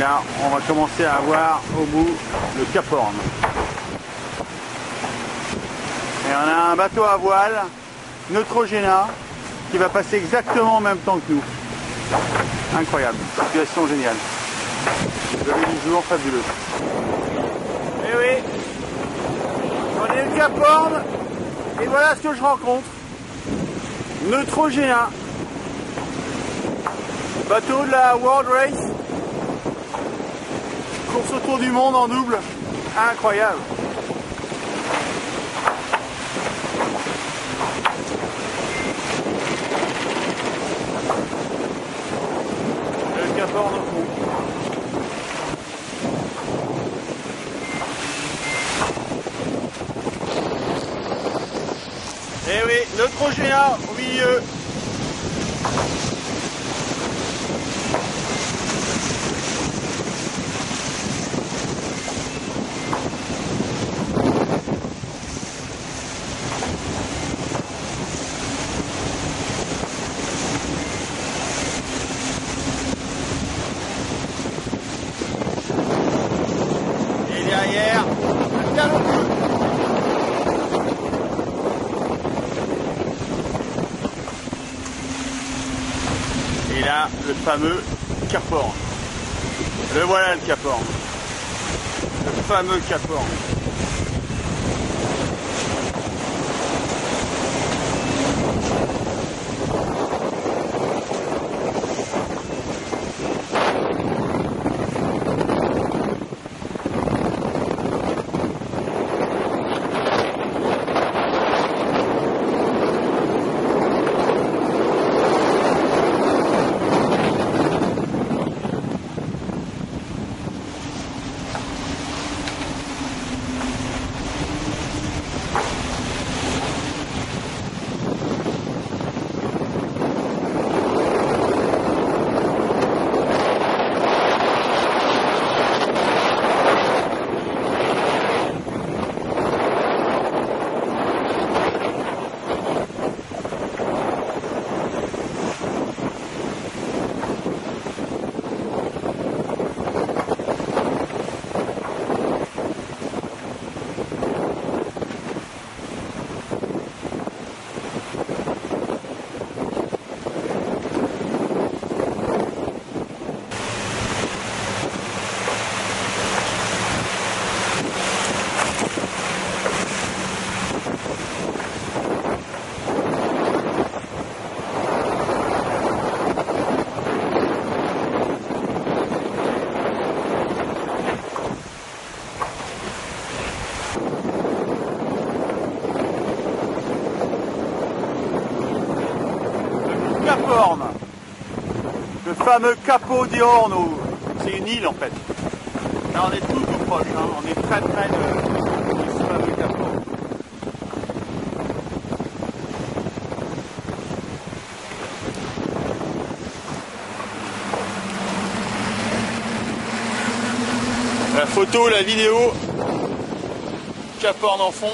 là, on va commencer à voir au bout le Cap Horn. Et on a un bateau à voile, Neutrogena, qui va passer exactement en même temps que nous. Incroyable, situation géniale. Vous avez fabuleux. Eh oui, on est le Cap Horn, et voilà ce que je rencontre. Neutrogena, bateau de la World Race, course autour du monde en double, incroyable. Le Cap Horn au fond. Eh oui, Neutrogena au milieu. Et derrière, un galop bleu. Et là, le fameux Cap Horn. Le voilà le Cap Horn. Le fameux Cap Horn. Le fameux Capo di Horno. C'est une île en fait. Là on est tout tout proche, hein. on est très près de, de ce fameux Cap Horn. La photo, la vidéo, Cap Horn en fond.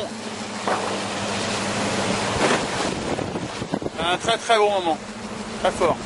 Un très très bon moment, très fort.